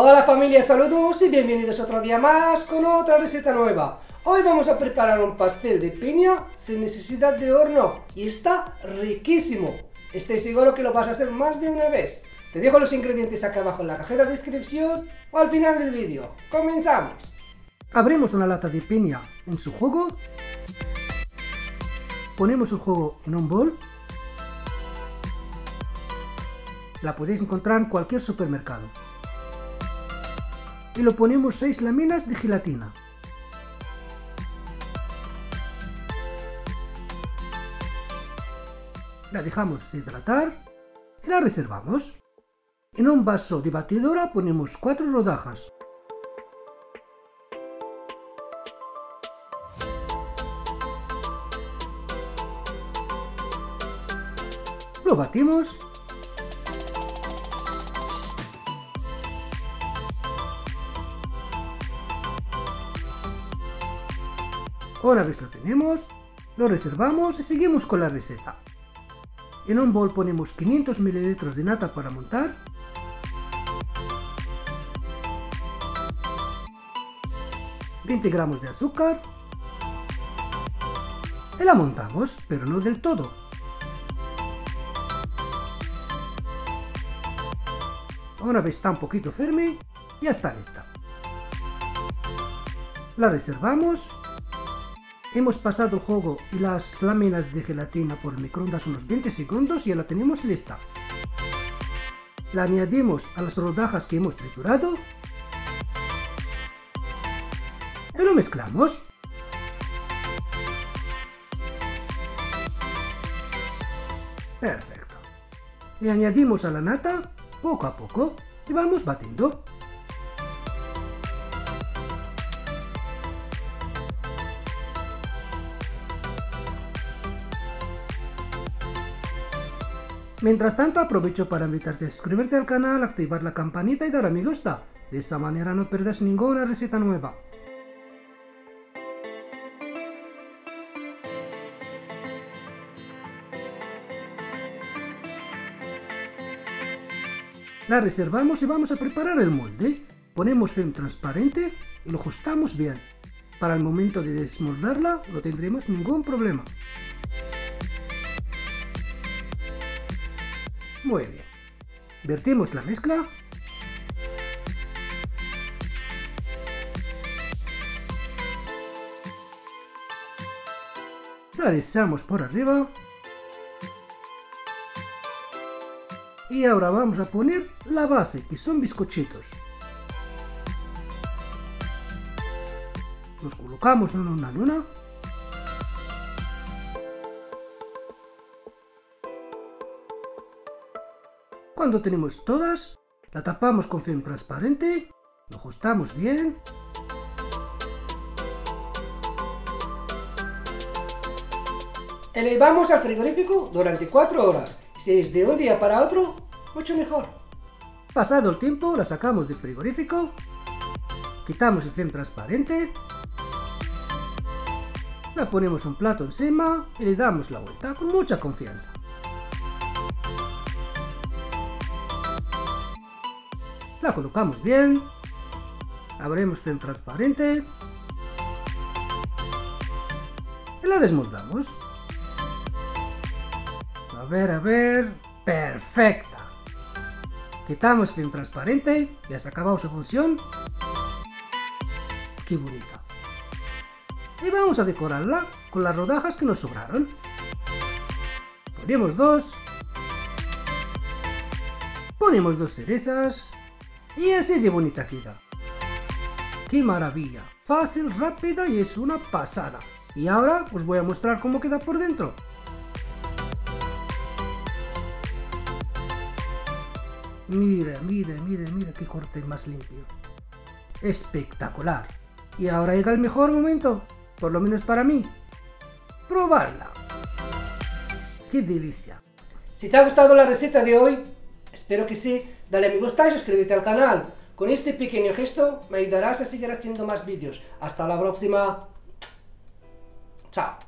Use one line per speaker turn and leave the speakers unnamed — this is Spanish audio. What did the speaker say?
Hola familia, saludos y bienvenidos otro día más con otra receta nueva. Hoy vamos a preparar un pastel de piña sin necesidad de horno y está riquísimo. Estoy seguro que lo vas a hacer más de una vez. Te dejo los ingredientes acá abajo en la cajita de descripción o al final del vídeo. ¡Comenzamos! Abrimos una lata de piña en su jugo. Ponemos el jugo en un bol. La podéis encontrar en cualquier supermercado y lo ponemos 6 láminas de gelatina. La dejamos hidratar y la reservamos. En un vaso de batidora ponemos 4 rodajas. Lo batimos Una vez lo tenemos, lo reservamos y seguimos con la receta. En un bol ponemos 500 ml de nata para montar. ...20 gramos de azúcar... Y la montamos, pero no del todo. Una vez está un poquito firme, ya está lista. La reservamos Hemos pasado el juego y las láminas de gelatina por microondas unos 20 segundos y ya la tenemos lista. La añadimos a las rodajas que hemos triturado y lo mezclamos. Perfecto. Le añadimos a la nata poco a poco y vamos batiendo. Mientras tanto aprovecho para invitarte a suscribirte al canal, activar la campanita y dar a me gusta. De esa manera no perderás ninguna receta nueva. La reservamos y vamos a preparar el molde. Ponemos film transparente y lo ajustamos bien. Para el momento de desmoldarla no tendremos ningún problema. Muy bien. Vertimos la mezcla. Realizamos por arriba. Y ahora vamos a poner la base, que son bizcochitos. Los colocamos en una luna Cuando tenemos todas, la tapamos con film transparente, lo ajustamos bien. Elevamos al frigorífico durante 4 horas. Si es de un día para otro, mucho mejor. Pasado el tiempo, la sacamos del frigorífico, quitamos el film transparente, la ponemos un plato encima y le damos la vuelta con mucha confianza. La colocamos bien. Abrimos film transparente. Y la desmoldamos. A ver, a ver. Perfecta. Quitamos film transparente. Ya se ha acabado su función. Qué bonita. Y vamos a decorarla con las rodajas que nos sobraron. Ponemos dos. Ponemos dos cerezas. Y así de bonita queda. ¡Qué maravilla! Fácil, rápida y es una pasada. Y ahora os voy a mostrar cómo queda por dentro. Mira, mira, mira, mira qué corte más limpio. Espectacular. Y ahora llega el mejor momento, por lo menos para mí. Probarla. ¡Qué delicia! Si te ha gustado la receta de hoy, espero que sí, Dale a me gusta y suscríbete al canal. Con este pequeño gesto me ayudarás a seguir haciendo más vídeos. Hasta la próxima. Chao.